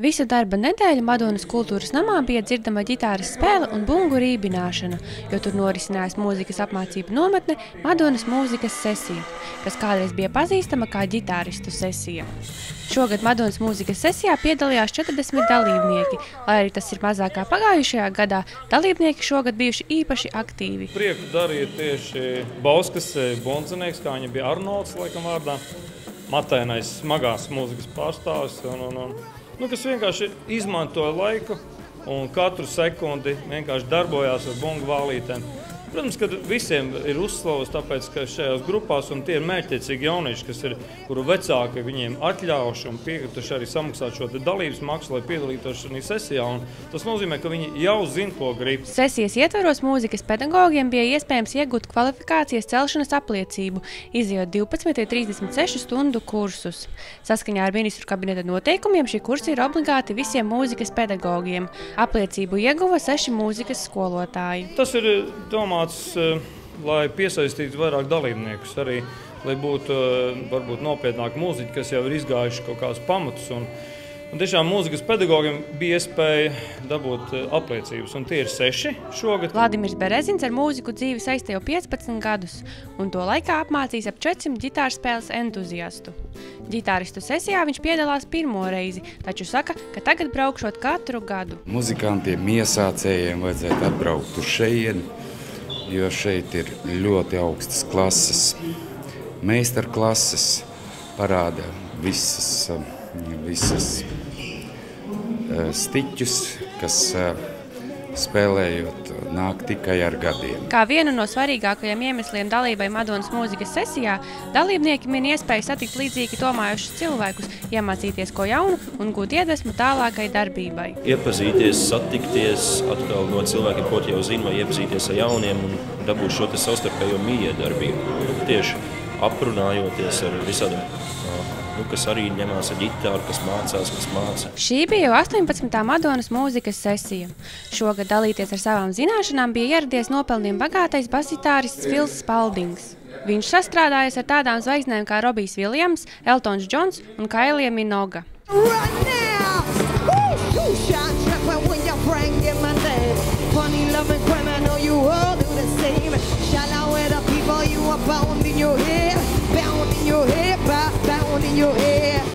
Visu darba nedēļu Madonas kultūras namā bija dzirdama ģitāras spēle un bungu rībināšana, jo tur norisinājās mūzikas apmācību nometne Madonas mūzikas sesija, kas kādreiz bija pazīstama kā ģitāristu sesija. Šogad Madonas mūzikas sesijā piedalījās 40 dalībnieki, lai arī tas ir mazāk kā pagājušajā gadā, dalībnieki šogad bijuši īpaši aktīvi. Prieku darīja tieši Bauskas bonzinieks, kā viņa bija Arnolds, laikam vārdā, matēnais smagās mūzikas pārstāvis un, un, un nu, kas vienkārši izmantoja laiku un katru sekundi vienkārši darbojās ar bungu vālītēm. Protams, ka visiem ir uzslavas, tāpēc, ka šajās grupās tie ir mērķtiecīgi jaunieši, kas ir, kuru vecāki viņiem atļaujuši un piekrituši arī samaksāt šo dalības maksu, lai piedalītos šajā sesijā. Tas nozīmē, ka viņi jau zina, ko grib. Sesijas ietvaros mūzikas pedagogiem bija iespējams iegūt kvalifikācijas celšanas apliecību, izjot 12-36 stundu kursus. Saskaņā ar ministru kabineta noteikumiem šie kursi ir obligāti visiem mūzikas pedagogiem. Apliecību ieguva seši mūzikas skolotāji. Tas ir domā domāts, eh, lai piesaistītu vairāk dalībniekus, arī lai būtu eh, varbūt nopietnāki mūziķi, kas jau ir izgājuši kaut kādus pamatus. Un, Un tiešām mūzikas pedagogiem bija iespēja dabūt eh, apliecības, un tie ir seši šogad. Vladimirs Berezins ar mūziku dzīvi saistīja jau 15 gadus, un to laikā apmācījis ap 400 ģitāras spēles entuziastu. Ģitāristu sesijā viņš piedalās pirmo reizi, taču saka, ka tagad braukšot katru gadu. Muzikantiem, iesācējiem vajadzētu atbraukt uz šejieni, jo šeit ir ļoti augstas klases. Meistarklases parāda visas, visas eh, stiķus, kas eh, spēlējot nāk tikai ar gadiem. Kā vienu no svarīgākajiem iemesliem dalībai Madonas mūzikas sesijā, dalībnieki min iespēju satikt līdzīgi domājušus cilvēkus, iemācīties ko jaunu un gūt iedvesmu tālākai darbībai. Iepazīties, satikties atkal no cilvēkiem, ko jau zina, vai iepazīties ar jauniem un dabūt šo savstarpējo miedarbību. Tieši aprunājoties ar visādiem nu, kas arī ņemās ar ģitāru, kas mācās, kas māca. Šī bija jau 18. Madonas mūzikas sesija. Šogad dalīties ar savām zināšanām bija ieradies nopelniem bagātais basitārists Fils Spaldings. Viņš sastrādājas ar tādām zvaigznēm kā Robijs Viljams, Eltons Džons un Kailija Minoga. All do the people you are bound in your head, bound in your head, bound in your head.